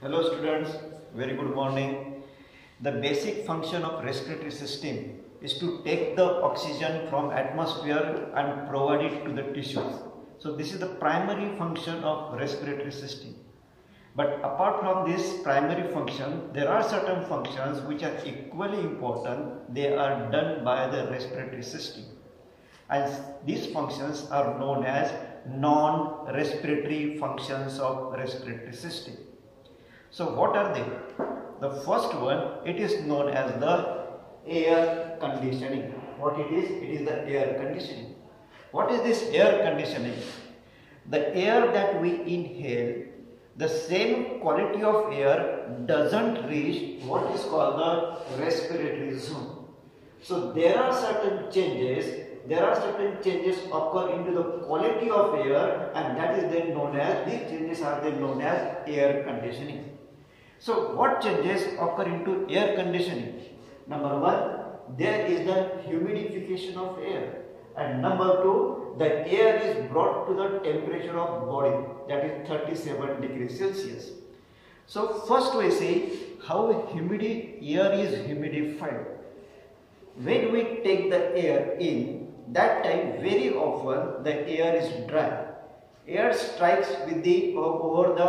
Hello students, very good morning. The basic function of respiratory system is to take the oxygen from atmosphere and provide it to the tissues. So this is the primary function of respiratory system. But apart from this primary function, there are certain functions which are equally important. They are done by the respiratory system. And these functions are known as non-respiratory functions of respiratory system. So what are they? The first one, it is known as the air conditioning. What it is? It is the air conditioning. What is this air conditioning? The air that we inhale, the same quality of air doesn't reach what is called the respiratory zone. So there are certain changes there are certain changes occur into the quality of air and that is then known as these changes are then known as air conditioning. So what changes occur into air conditioning? Number one, there is the humidification of air. And number two, the air is brought to the temperature of body that is 37 degrees Celsius. So first we say how humidity air is humidified. When we take the air in, that time very often the air is dry. Air strikes with the over the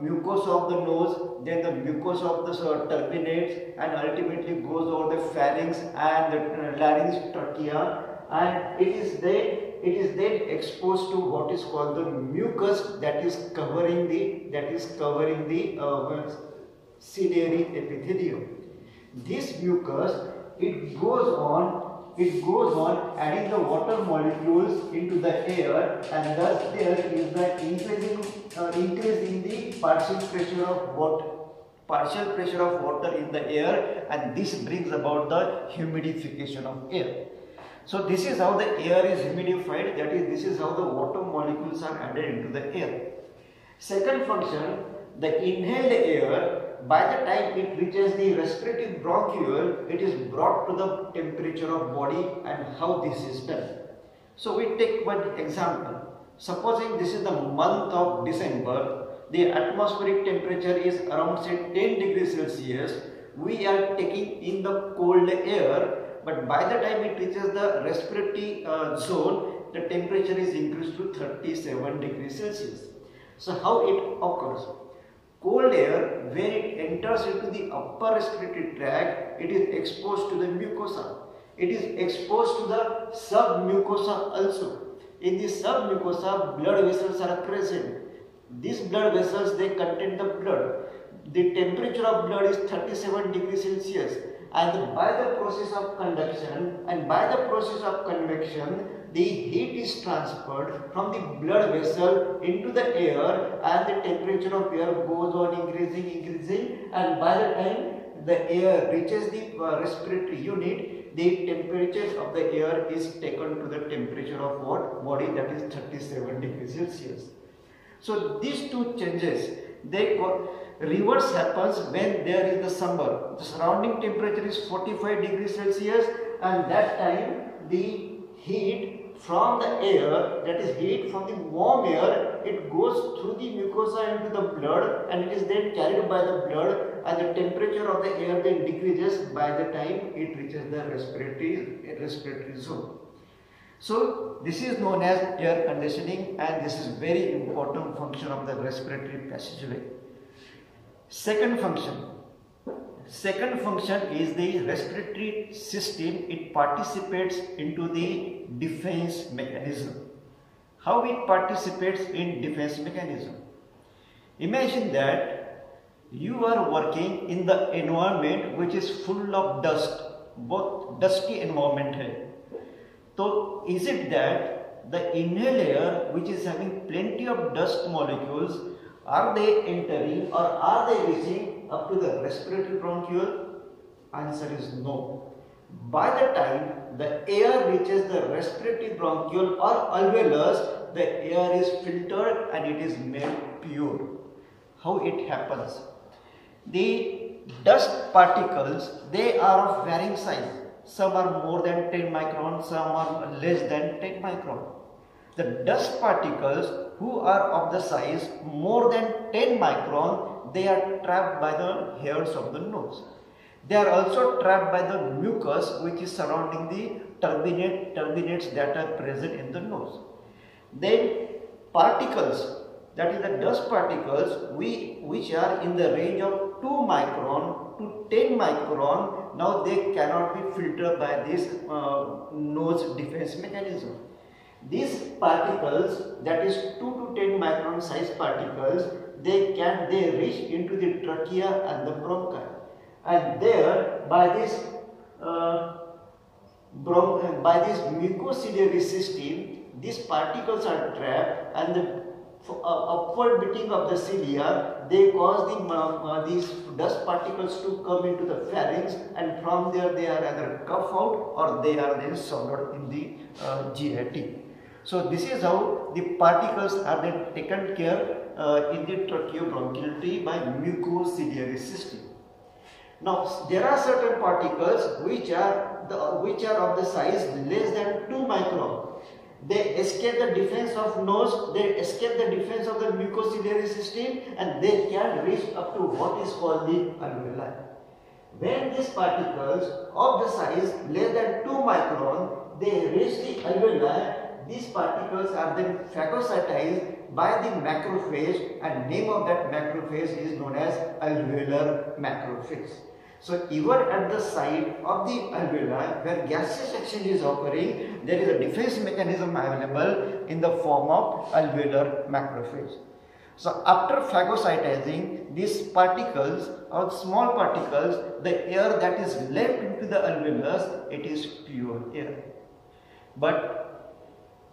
mucosa of the nose, then the mucosa of the uh, turbinates and ultimately goes over the pharynx and the uh, larynx trachea and it is then it is then exposed to what is called the mucus that is covering the that is covering the uh, ciliary epithelium. This mucus it goes on it goes on adding the water molecules into the air and thus there is the increasing uh, increase in the partial pressure of water partial pressure of water in the air and this brings about the humidification of air. So this is how the air is humidified that is this is how the water molecules are added into the air. Second function the inhaled air by the time it reaches the respiratory bronchiole, it is brought to the temperature of body and how this is done. So we take one example. Supposing this is the month of December, the atmospheric temperature is around say 10 degrees Celsius. We are taking in the cold air, but by the time it reaches the respiratory uh, zone, the temperature is increased to 37 degrees Celsius. So how it occurs? Cold air, when it enters into the upper respiratory tract, it is exposed to the mucosa. It is exposed to the submucosa also. In the submucosa, blood vessels are present. These blood vessels, they contain the blood. The temperature of blood is 37 degrees Celsius and by the process of conduction and by the process of convection, the heat is transferred from the blood vessel into the air and the temperature of air goes on increasing increasing. And by the time the air reaches the uh, respiratory unit the temperature of the air is taken to the temperature of what? Body that is 37 degrees celsius. So these two changes they reverse happens when there is the summer. The surrounding temperature is 45 degrees celsius and that time the heat from the air, that is heat from the warm air, it goes through the mucosa into the blood and it is then carried by the blood and the temperature of the air then decreases by the time it reaches the respiratory, respiratory zone. So this is known as air conditioning and this is very important function of the respiratory passageway. Second function, Second function is the respiratory system. It participates into the defense mechanism. How it participates in defense mechanism? Imagine that you are working in the environment which is full of dust, both dusty environment. So is it that the inhaler which is having plenty of dust molecules, are they entering or are they reaching up to the respiratory bronchiole? Answer is no. By the time the air reaches the respiratory bronchiole or alveolus, the air is filtered and it is made pure. How it happens? The dust particles, they are of varying size. Some are more than 10 micron, some are less than 10 micron. The dust particles who are of the size more than 10 micron they are trapped by the hairs of the nose. They are also trapped by the mucus which is surrounding the turbinate, turbinates that are present in the nose. Then particles, that is the dust particles we, which are in the range of 2 micron to 10 micron, now they cannot be filtered by this uh, nose defense mechanism. These particles, that is 2 to 10 micron size particles, they can they reach into the trachea and the bronchi, and there by this uh, bron by this mucociliary system, these particles are trapped, and the uh, upward beating of the cilia, they cause the, uh, these dust particles to come into the pharynx and from there they are either cough out or they are then swallowed in the uh, GIT. So this is how the particles are then taken care uh, in the tracheobronchial tree by mucociliary system. Now there are certain particles which are the, which are of the size less than 2 micron they escape the defense of nose, they escape the defense of the mucociliary system and they can reach up to what is called the alveoli. When these particles of the size less than 2 micron, they reach the alveoli, these particles are then phagocytized by the macrophage and name of that macrophage is known as alveolar macrophage. So even at the site of the alveoli where gaseous exchange is occurring, there is a defense mechanism available in the form of alveolar macrophage. So after phagocytizing these particles or small particles, the air that is left into the alveolus, it is pure air. But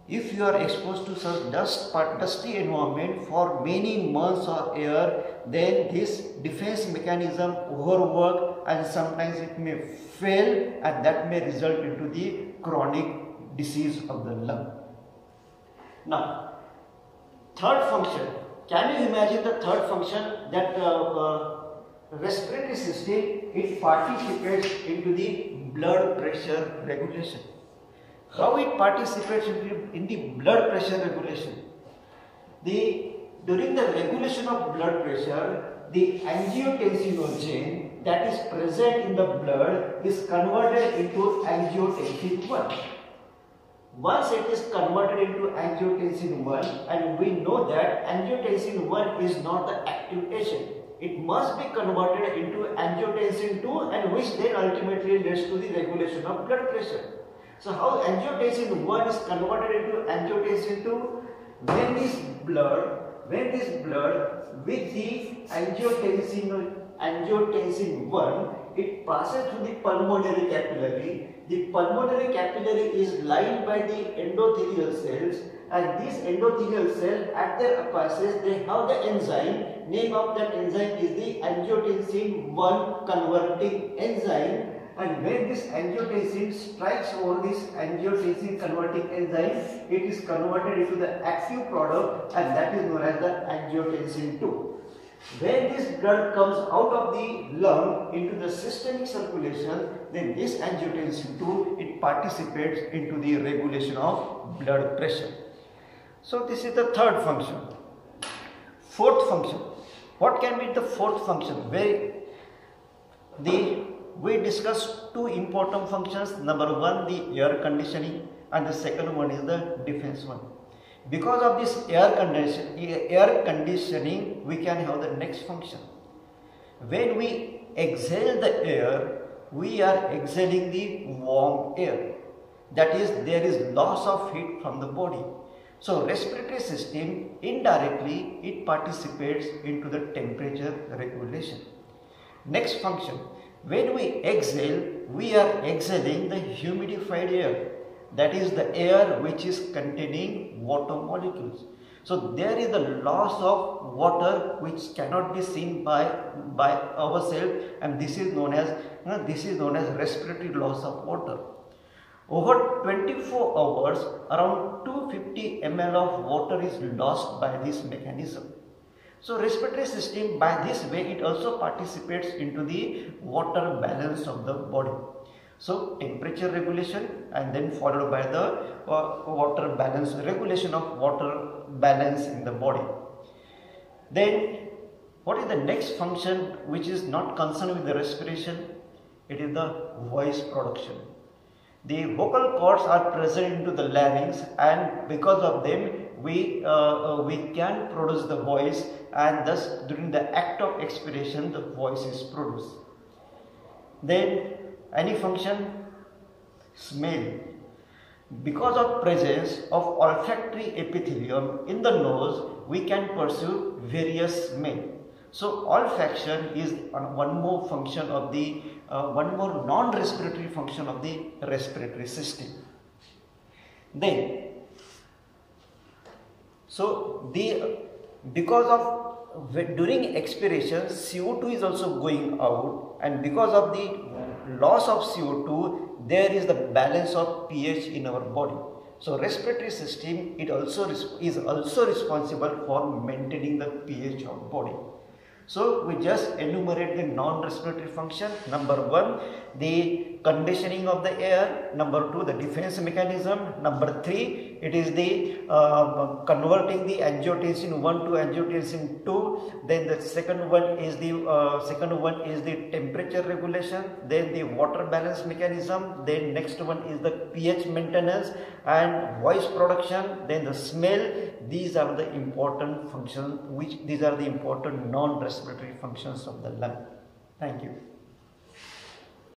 if you are exposed to such dust, dusty environment for many months or year, then this defense mechanism overwork and sometimes it may fail and that may result into the chronic disease of the lung. Now, third function. Can you imagine the third function that uh, uh, respiratory system, it participates into the blood pressure regulation. How it participates in the blood pressure regulation? The, during the regulation of blood pressure, the angiotensinogen that is present in the blood is converted into angiotensin 1. Once it is converted into angiotensin 1 and we know that angiotensin 1 is not the active agent. It must be converted into angiotensin 2 and which then ultimately leads to the regulation of blood pressure. So how angiotensin 1 is converted into angiotensin 2? When this blood, when this blood with the angiotensin, angiotensin 1, it passes through the pulmonary capillary. The pulmonary capillary is lined by the endothelial cells and these endothelial cells at their apices they have the enzyme. Name of that enzyme is the angiotensin 1 converting enzyme and when this angiotensin strikes over this angiotensin converting enzyme, it is converted into the active product and that is known as the angiotensin 2. When this blood comes out of the lung into the systemic circulation, then this angiotensin 2, it participates into the regulation of blood pressure. So this is the third function. Fourth function. What can be the fourth function? Where the we discussed two important functions. Number one, the air conditioning and the second one is the defense one. Because of this air, condition, air conditioning, we can have the next function. When we exhale the air, we are exhaling the warm air. That is, there is loss of heat from the body. So, respiratory system indirectly it participates into the temperature regulation. Next function, when we exhale, we are exhaling the humidified air. That is the air which is containing water molecules. So there is a loss of water which cannot be seen by, by ourselves and this is known as you know, this is known as respiratory loss of water. Over 24 hours, around 250 ml of water is lost by this mechanism. So respiratory system by this way it also participates into the water balance of the body. So temperature regulation and then followed by the uh, water balance regulation of water balance in the body. Then What is the next function which is not concerned with the respiration? It is the voice production. The vocal cords are present into the larynx and because of them we, uh, uh, we can produce the voice and thus during the act of expiration the voice is produced. Then any function? Smell. Because of presence of olfactory epithelium in the nose we can pursue various smell. So olfaction is one more function of the uh, one more non-respiratory function of the respiratory system. Then, so the because of during expiration CO2 is also going out and because of the loss of CO2 there is the balance of pH in our body. So respiratory system it also is also responsible for maintaining the pH of body. So we just enumerate the non-respiratory function. Number one, the conditioning of the air. Number two, the defense mechanism. Number three, it is the uh, converting the angiotensin 1 to angiotensin 2. Then the second one is the uh, second one is the temperature regulation. Then the water balance mechanism. Then next one is the pH maintenance and voice production. Then the smell. These are the important functions. Which these are the important non-respiratory respiratory functions of the lung. Thank you.